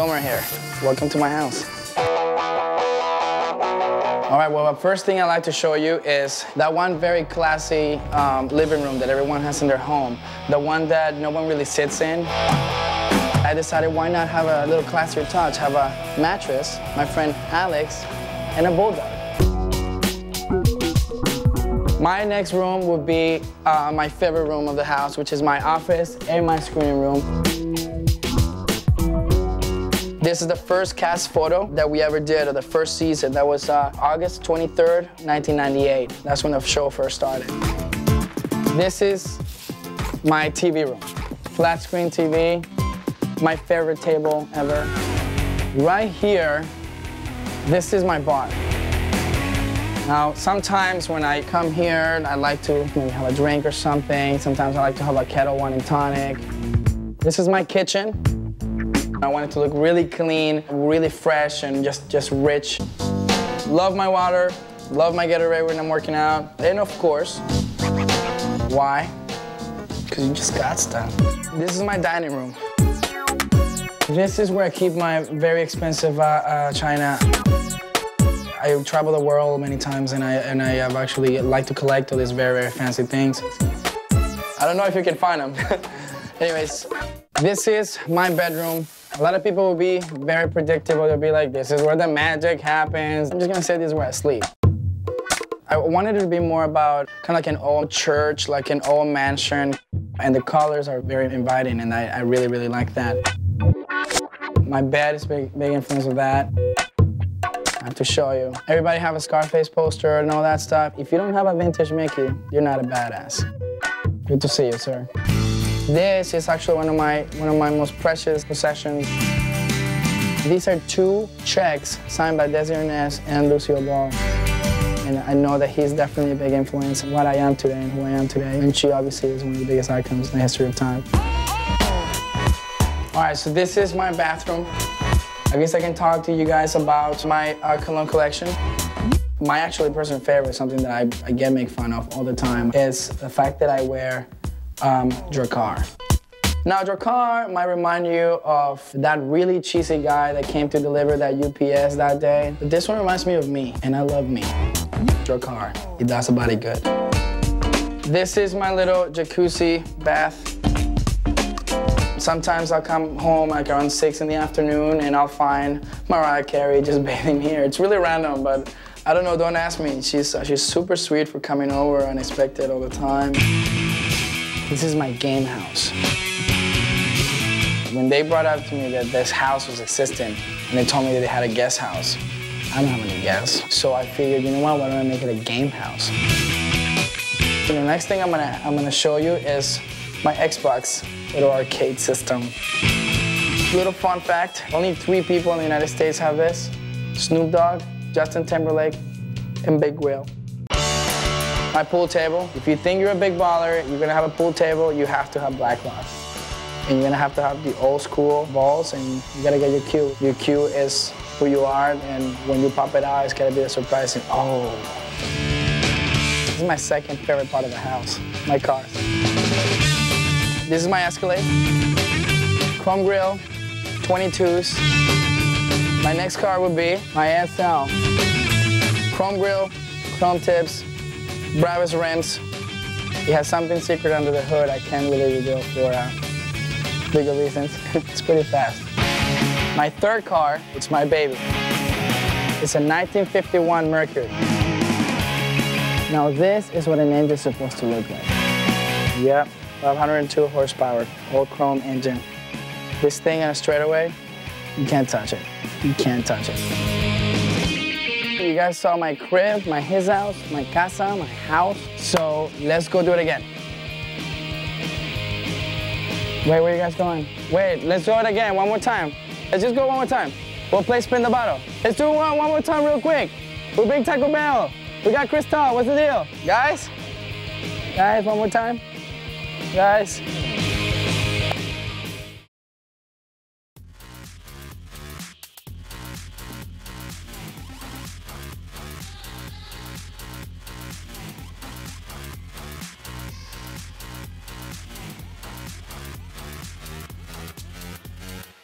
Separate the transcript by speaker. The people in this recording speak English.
Speaker 1: Wilmer here. Welcome to my house. All right, well, the first thing I'd like to show you is that one very classy um, living room that everyone has in their home, the one that no one really sits in. I decided why not have a little classier touch, have a mattress, my friend Alex, and a bulldog. My next room would be uh, my favorite room of the house, which is my office and my screening room. This is the first cast photo that we ever did of the first season. That was uh, August 23rd, 1998. That's when the show first started. This is my TV room. Flat screen TV, my favorite table ever. Right here, this is my bar. Now, sometimes when I come here, I like to maybe have a drink or something. Sometimes I like to have a Ketel One and tonic. This is my kitchen. I want it to look really clean, really fresh, and just, just rich. Love my water, love my Gatorade when I'm working out. And of course, why? Because you just got stuff. This is my dining room. This is where I keep my very expensive uh, uh, china. I travel the world many times and I, and I have actually like to collect all these very, very fancy things. I don't know if you can find them. Anyways, this is my bedroom. A lot of people will be very predictable. They'll be like, this is where the magic happens. I'm just gonna say this is where I sleep. I wanted it to be more about kind of like an old church, like an old mansion. And the colors are very inviting and I, I really, really like that. My bed is big, big influence of that. I have to show you. Everybody have a Scarface poster and all that stuff. If you don't have a vintage Mickey, you're not a badass. Good to see you, sir. This is actually one of my one of my most precious possessions. These are two checks signed by Desi Arnaz and Lucille Ball. And I know that he's definitely a big influence in what I am today and who I am today. And she obviously is one of the biggest icons in the history of time. All right, so this is my bathroom. I guess I can talk to you guys about my uh, cologne collection. My actually personal favorite, something that I, I get make fun of all the time, is the fact that I wear um, Drakkar. Now, Drakkar might remind you of that really cheesy guy that came to deliver that UPS that day. But this one reminds me of me, and I love me. Drakkar, it does a body good. This is my little jacuzzi bath. Sometimes I'll come home like around six in the afternoon and I'll find Mariah Carey just bathing here. It's really random, but I don't know, don't ask me. She's, uh, she's super sweet for coming over unexpected all the time. This is my game house. When they brought up to me that this house was existing and they told me that they had a guest house, I don't have any guests. So I figured, you know what, why don't I make it a game house? The next thing I'm gonna, I'm gonna show you is my Xbox little arcade system. Little fun fact, only three people in the United States have this. Snoop Dogg, Justin Timberlake, and Big Will. My pool table, if you think you're a big baller, you're gonna have a pool table, you have to have Blacklock. And you're gonna have to have the old school balls and you gotta get your cue. Your cue is who you are and when you pop it out, it's gotta be a surprising, oh. This is my second favorite part of the house, my car. This is my Escalade. Chrome grille, 22s. My next car would be my SL. Chrome grille, chrome tips, Brabus rims. It has something secret under the hood I can't really reveal for uh, legal reasons. it's pretty fast. My third car, it's my baby. It's a 1951 Mercury. Now this is what an engine's supposed to look like. Yep, 502 horsepower, old chrome engine. This thing on a straightaway, you can't touch it. You can't touch it. You guys saw my crib, my his house, my casa, my house. So let's go do it again. Wait, where are you guys going? Wait, let's do it again, one more time. Let's just go one more time. We'll play spin the bottle. Let's do one, one more time real quick. We're Big Taco Bell. We got Cristal, what's the deal? Guys? Guys, one more time. Guys?